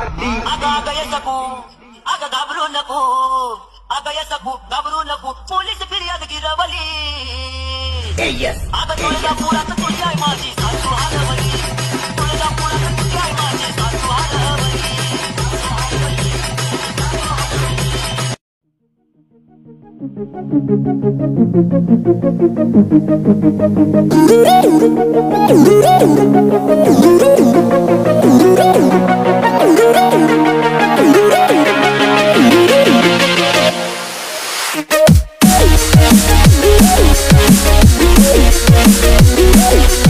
अगं अगं सकू अगं घाबरू नको अगं ये सकू घाबरू नको पोलीस फिर्याद गिरवली। अगं तुळजापुरात तुझी आहे माझी सासू हरवली। तुळजापुरात तुझी आहे माझी सासू हरवली। Thank you. Hey!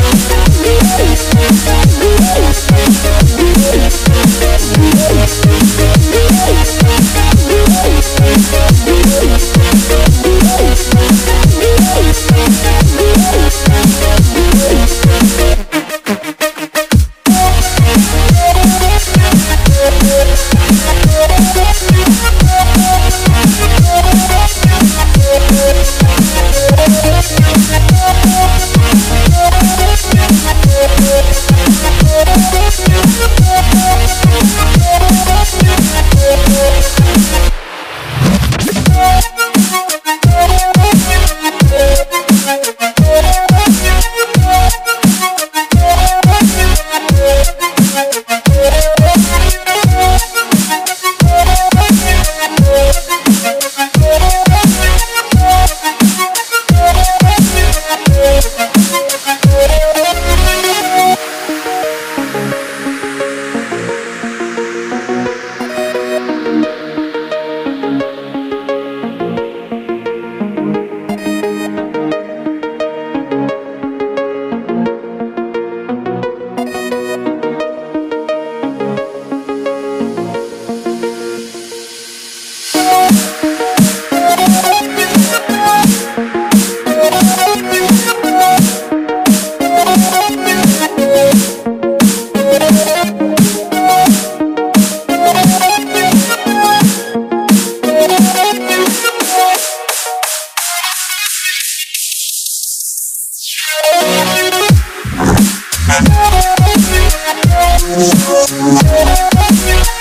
Thank